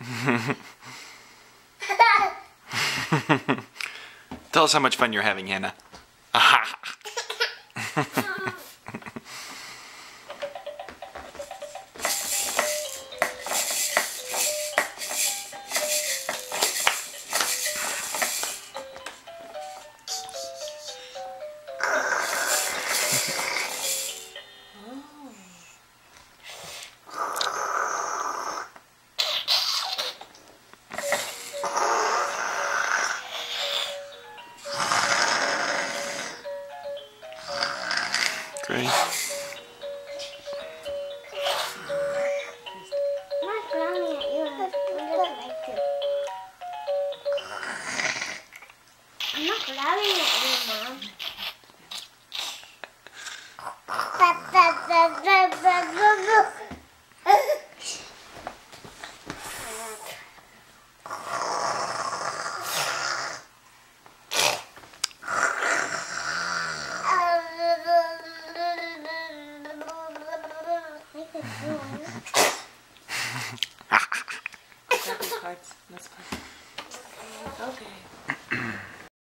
Tell us how much fun you're having, Hannah. Great. I'm not growling at you. I'm Okay.